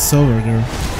Over, girl.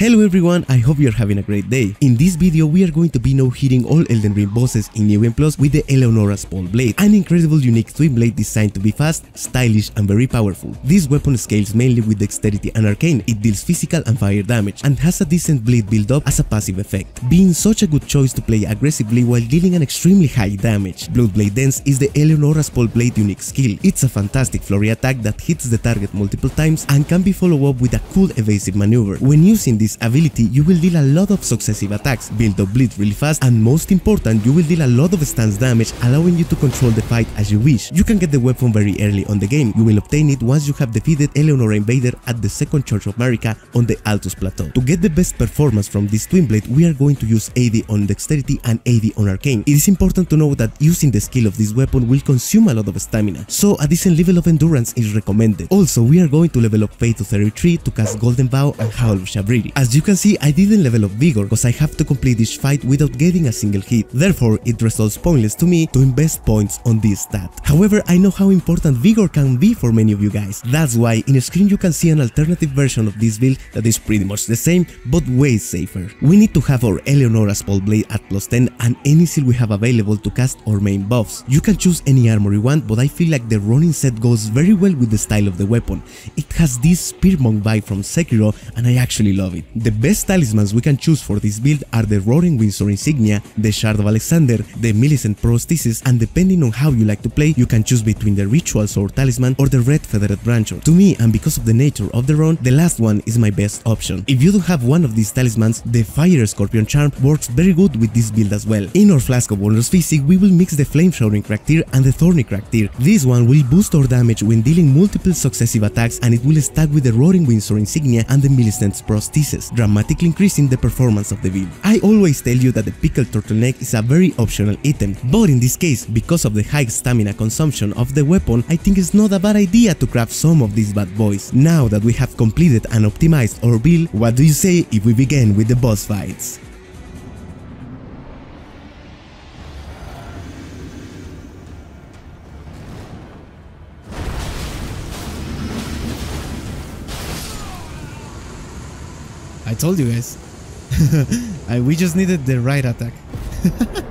Hello everyone, I hope you're having a great day. In this video we are going to be now hitting all Elden Ring bosses in New Game Plus with the Eleonora's Pole Blade, an incredible unique twin blade designed to be fast, stylish and very powerful. This weapon scales mainly with dexterity and arcane, it deals physical and fire damage, and has a decent blade build up as a passive effect, being such a good choice to play aggressively while dealing an extremely high damage. Bloodblade Dance is the Eleonora's Pole Blade unique skill. It's a fantastic flurry attack that hits the target multiple times and can be followed up with a cool evasive maneuver. When using this ability, you will deal a lot of successive attacks, build up bleed really fast, and most important, you will deal a lot of stance damage, allowing you to control the fight as you wish. You can get the weapon very early on the game. You will obtain it once you have defeated Eleonora Invader at the second Church of Marika on the Altus Plateau. To get the best performance from this twin blade, we are going to use AD on dexterity and AD on arcane. It is important to know that using the skill of this weapon will consume a lot of stamina, so a decent level of endurance is recommended. Also, we are going to level up Faith to 33 to cast Golden Vow and Howl of Shabriri. As you can see, I didn't level up Vigor because I have to complete this fight without getting a single hit, therefore it results pointless to me to invest points on this stat. However, I know how important Vigor can be for many of you guys, that's why in the screen you can see an alternative version of this build that is pretty much the same, but way safer. We need to have our Eleonora's Pole Blade at plus 10 and any seal we have available to cast our main buffs. You can choose any armor you want, but I feel like the Ronin's set goes very well with the style of the weapon. It has this Spear Monk vibe from Sekiro and I actually love it. The best talismans we can choose for this build are the Rotten Winged Sword Insignia, the Shard of Alexander, the Millicent Prosthesis and depending on how you like to play, you can choose between the Ritual Sword Talisman or the Red Feathered Branchsword. To me, and because of the nature of the run, the last one is my best option. If you don't have one of these talismans, the Fire Scorpion Charm works very good with this build as well. In our Flask of Wondrous Physick, we will mix the Flame-Shrouding Cracked Tear and the Thorny Cracked Tear. This one will boost our damage when dealing multiple successive attacks and it will stack with the Rotten Winged Sword Insignia and the Millicent's Prosthesis, dramatically increasing the performance of the build. I always tell you that the Pickled Turtleneck is a very optional item, but in this case, because of the high stamina consumption of the weapon, I think it's not a bad idea to craft some of these bad boys. Now that we have completed and optimized our build, what do you say if we begin with the boss fights? Told you guys. I, we just needed the right attack.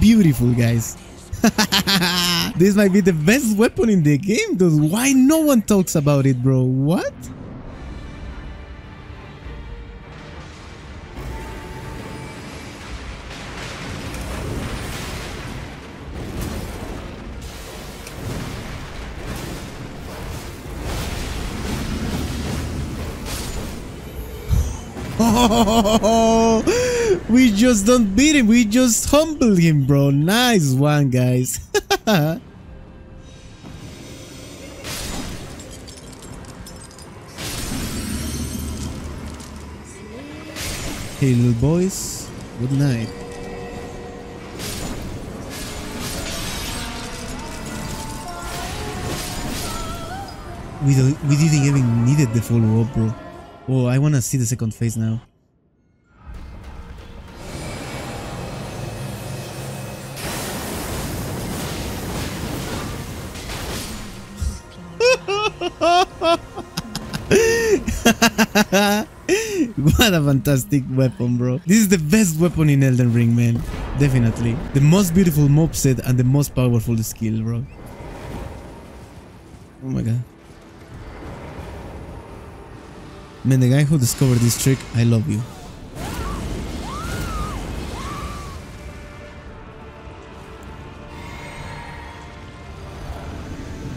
Beautiful, guys. This might be the best weapon in the game, dude. Why no one talks about it, bro? What? We just don't beat him. We just humble him, bro. Nice one, guys. Uh. hey, little boys. Good night. We don't, we didn't even needed the follow up, bro. Oh, I wanna see the second phase now. what a fantastic weapon, bro. This is the best weapon in Elden Ring, man. Definitely. The most beautiful moveset and the most powerful skill, bro. Oh my god. Man, the guy who discovered this trick, I love you.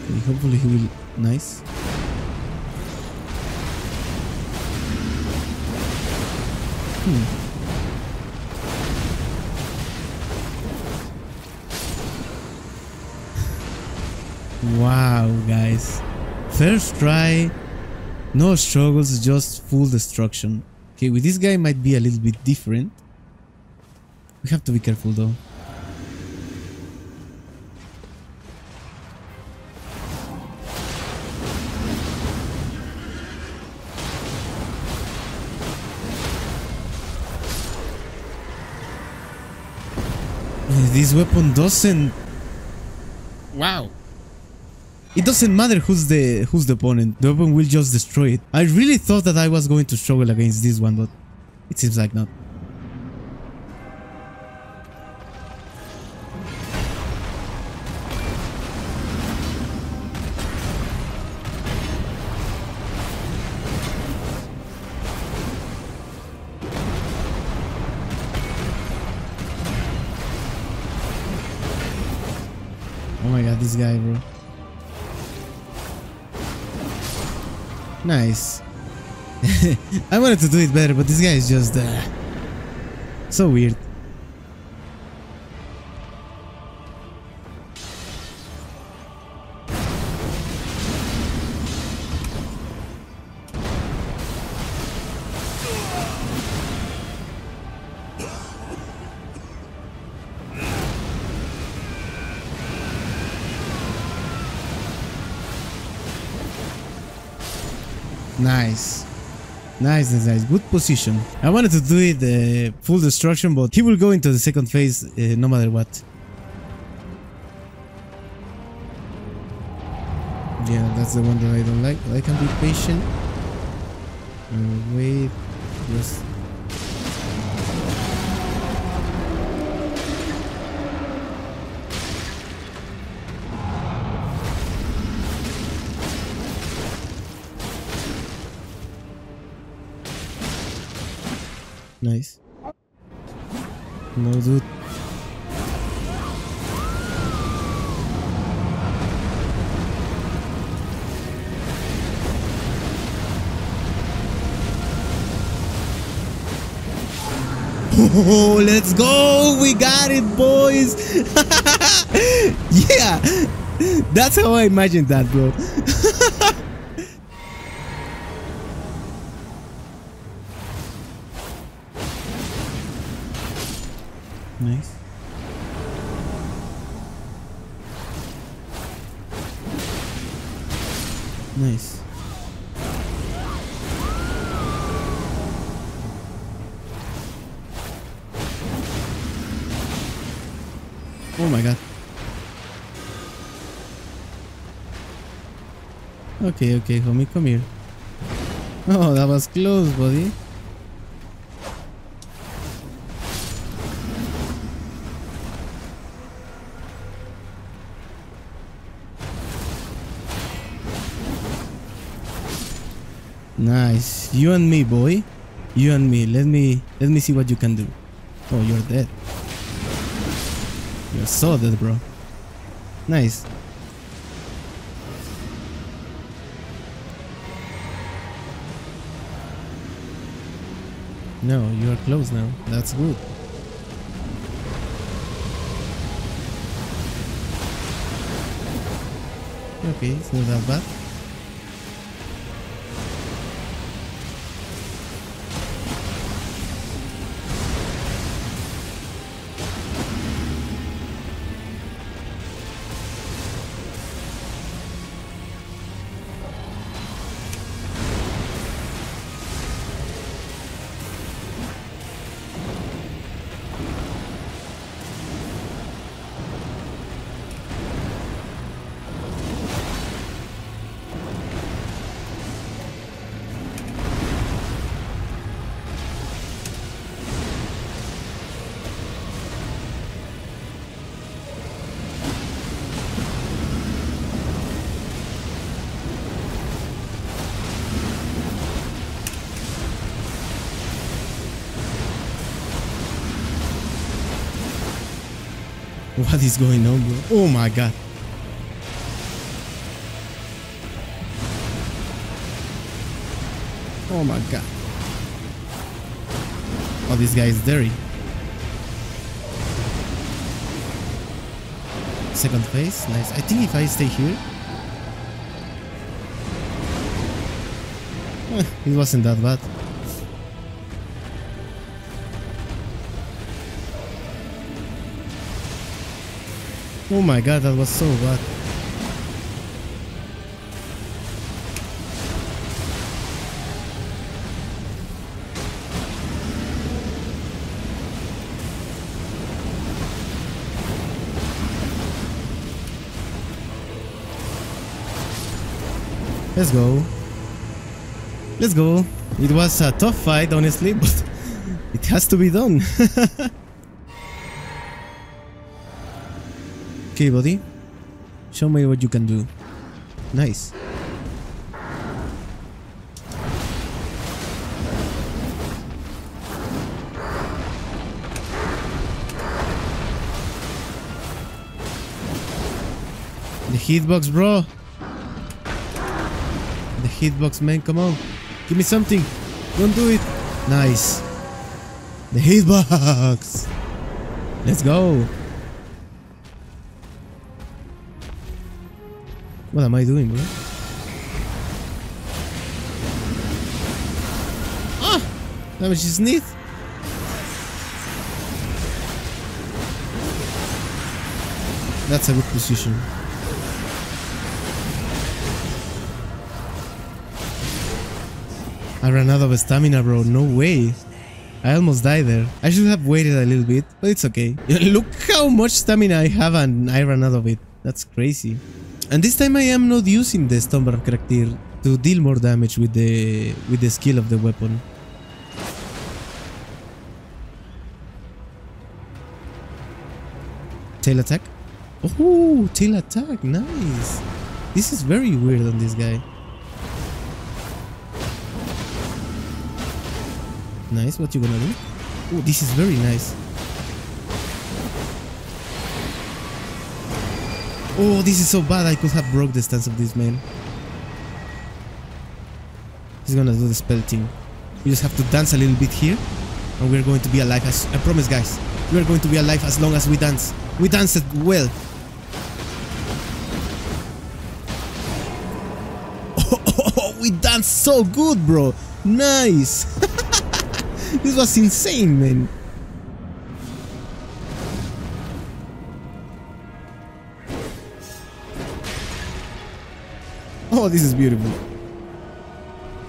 Okay, hopefully he will... Nice. Hmm. Wow, guys. First try, no struggles, just full destruction. Okay, with this guy might be a little bit different. We have to be careful though. This weapon doesn't... Wow. It doesn't matter who's the who's the opponent. The weapon will just destroy it. I really thought that I was going to struggle against this one, but it seems like not. Nice. I wanted to do it better, but this guy is just uh, so weird. Nice, nice, nice. Good position. I wanted to do it uh, full destruction, but he will go into the second phase uh, no matter what. Yeah, that's the one that I don't like. I can be patient. Uh, wait. Just... Oh, let's go! We got it, boys! yeah! That's how I imagined that, bro. nice. Nice. Oh my god. Okay, okay, homie, come here. Oh, that was close, buddy. Nice. You and me, boy. You and me. Let me let me see what you can do. Oh, you're dead. You're so dead, bro. Nice. No, you're close now. That's good. Okay, it's not that bad. What is going on, bro? Oh my god. Oh my god. Oh, this guy is dirty. Second phase, nice. I think if I stay here... Eh, it wasn't that bad. Oh my god, that was so bad. Let's go. Let's go. It was a tough fight, honestly, but it has to be done. okay, buddy. Show me what you can do. Nice. The hitbox, bro. The hitbox, man. Come on. Give me something. Don't do it. Nice. The hitbox. Let's go. What am I doing, bro? Ah! Damage is neat. That's a good position. I ran out of stamina, bro. No way. I almost died there. I should have waited a little bit, but it's okay. Look how much stamina I have and I ran out of it. That's crazy. And this time I am not using the Stonebarb Cracked Tear to deal more damage with the with the skill of the weapon. Tail attack? Oh, tail attack, nice. This is very weird on this guy. Nice, what you gonna do? Oh, this is very nice. Oh, this is so bad. I could have broke the stance of this man. He's gonna do the spell thing. We just have to dance a little bit here. And we're going to be alive. As, I promise, guys. We are going to be alive as long as we dance. We danced well. Oh, we danced so good, bro. Nice. this was insane, man. Oh, this is beautiful.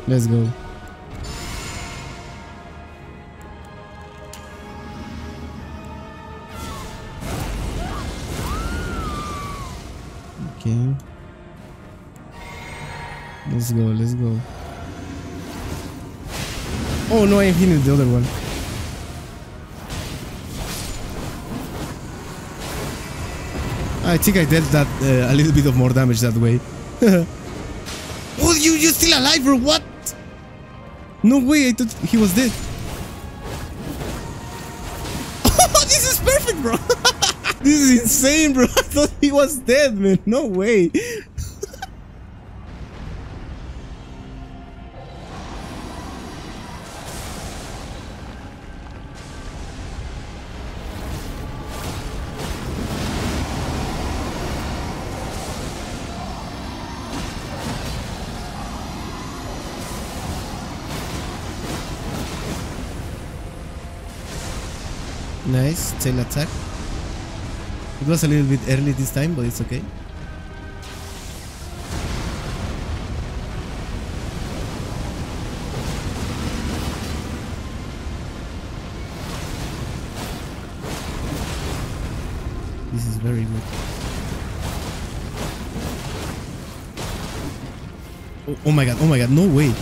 Let's go. Okay. Let's go, let's go. Oh no, I'm the other one. I think I did that uh, a little bit of more damage that way. you you still alive, or What? No way! I thought he was dead. This is perfect, bro. this is insane, bro. I thought he was dead, man. No way. Nice, tail attack. It was a little bit early this time, but it's okay. This is very good. Oh, oh my god, oh my god, no way.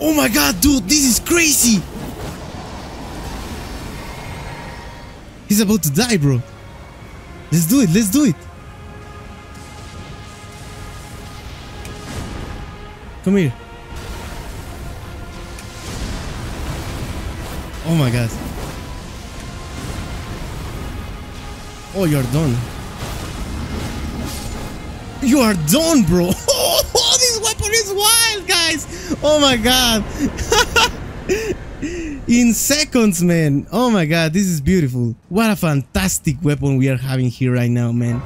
Oh my god, dude, this is crazy! He's about to die, bro. Let's do it, let's do it. Come here. Oh my god. Oh, you're done. You are done, bro. Oh, this weapon is wild, guys. Oh my god. In seconds, man. Oh my god, this is beautiful. What a fantastic weapon we are having here right now, man.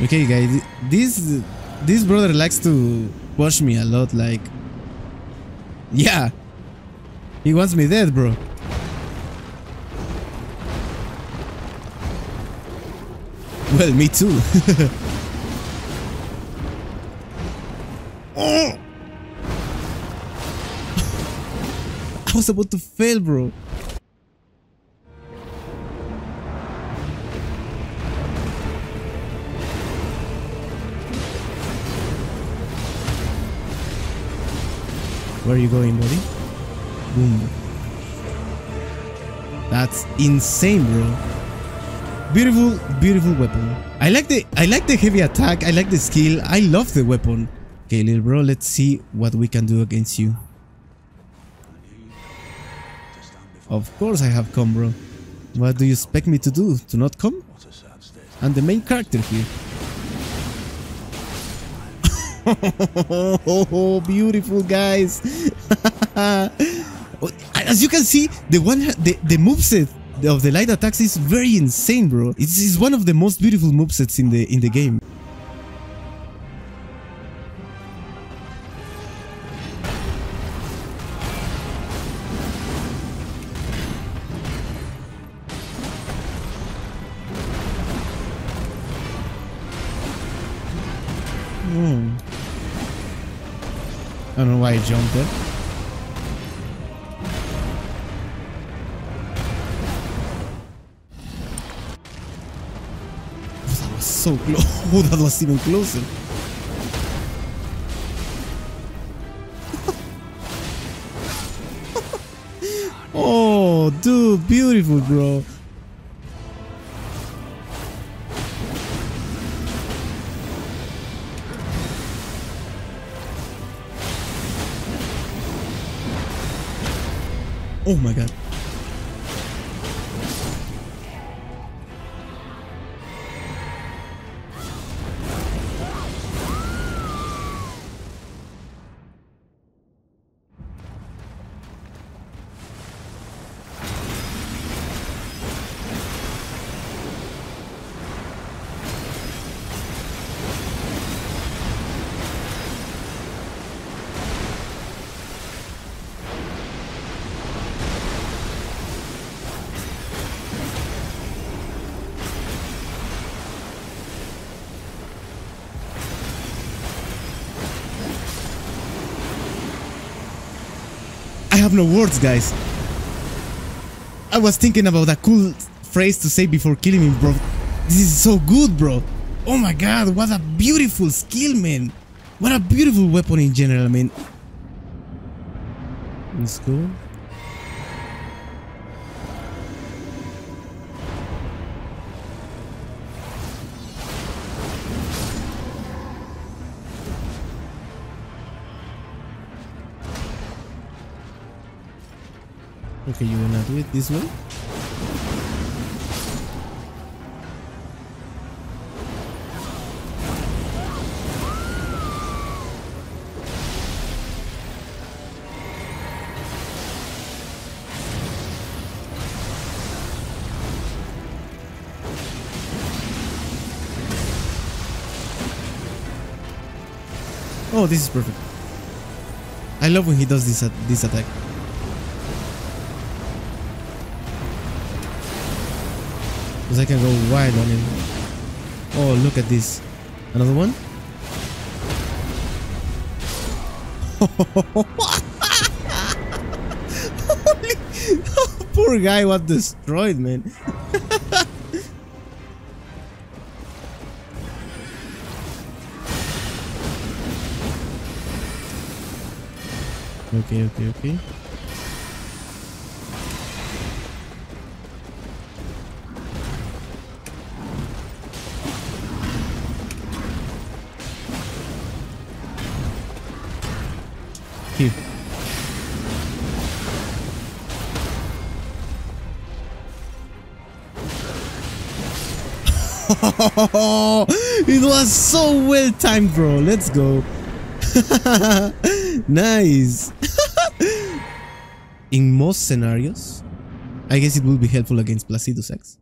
Okay, guys, this this brother likes to push me a lot. Like, yeah, he wants me dead, bro. Well, me too. oh! I was about to fail, bro. Where are you going, buddy? Boom. That's insane, bro. Beautiful, beautiful weapon. I like the I like the heavy attack. I like the skill. I love the weapon. Okay, little bro, let's see what we can do against you. Of course I have come, bro. What do you expect me to do? To not come? I'm the main character here. oh, beautiful guys. As you can see, the one the, the moveset of the light attacks is very insane, bro. It's, it's one of the most beautiful movesets in the in the game. Why I jumped there. That was so close. Oh, that was even closer. oh, dude, beautiful, bro. Oh my god. Have no words, guys. I was thinking about a cool phrase to say before killing him, bro. This is so good, bro. Oh my god, what a beautiful skill, man. What a beautiful weapon in general, man. Let's go. Okay, you wanna do it this way? Oh, this is perfect. I love when he does this this attack. Because I can go wide on him. Oh, look at this. Another one? Poor guy was destroyed, man. okay, okay, okay. Here. it was so well timed, bro. Let's go. nice. In most scenarios, I guess it will be helpful against Placidusax.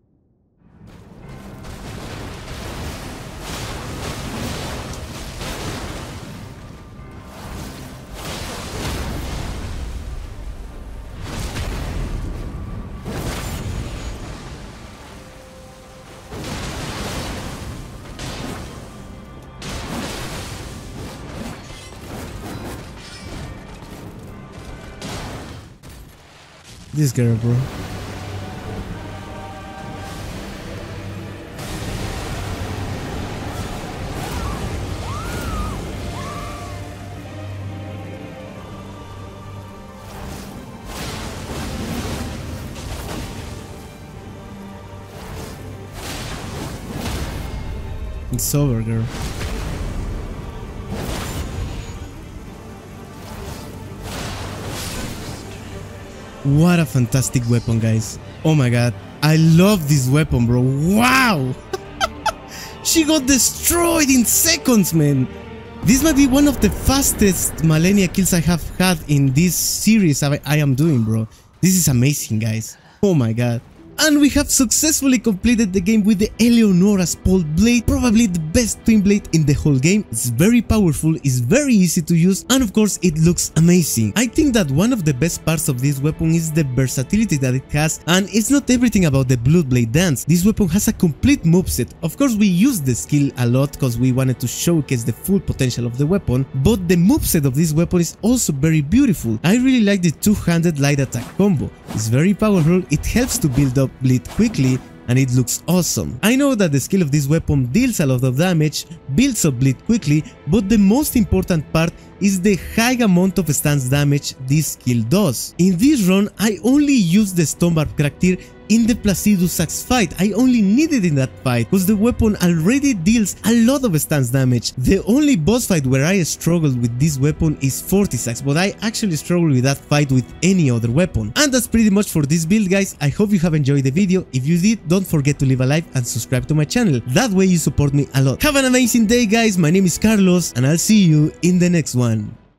This girl, bro. It's over, girl. What a fantastic weapon, guys. Oh my god. I love this weapon, bro. Wow! she got destroyed in seconds, man. This might be one of the fastest Malenia kills I have had in this series I, I am doing, bro. This is amazing, guys. Oh my god. And we have successfully completed the game with the Eleonora's Pole Blade, probably the best twin blade in the whole game. It's very powerful, it's very easy to use, and of course it looks amazing. I think that one of the best parts of this weapon is the versatility that it has, and it's not everything about the Blood Blade dance. This weapon has a complete moveset. Of course we used the skill a lot because we wanted to showcase the full potential of the weapon, but the moveset of this weapon is also very beautiful. I really like the two-handed light attack combo. It's very powerful, it helps to build up bleed quickly and it looks awesome. I know that the skill of this weapon deals a lot of damage, builds up bleed quickly, but the most important part is the high amount of stance damage this skill does. In this run, I only used the Stonebarb Cracked Tear in the Placidusax fight. I only needed in that fight because the weapon already deals a lot of stance damage. The only boss fight where I struggled with this weapon is Fortissax, but I actually struggled with that fight with any other weapon. And that's pretty much for this build guys, I hope you have enjoyed the video. If you did, don't forget to leave a like and subscribe to my channel. That way you support me a lot. Have an amazing day guys, my name is Carlos and I'll see you in the next one.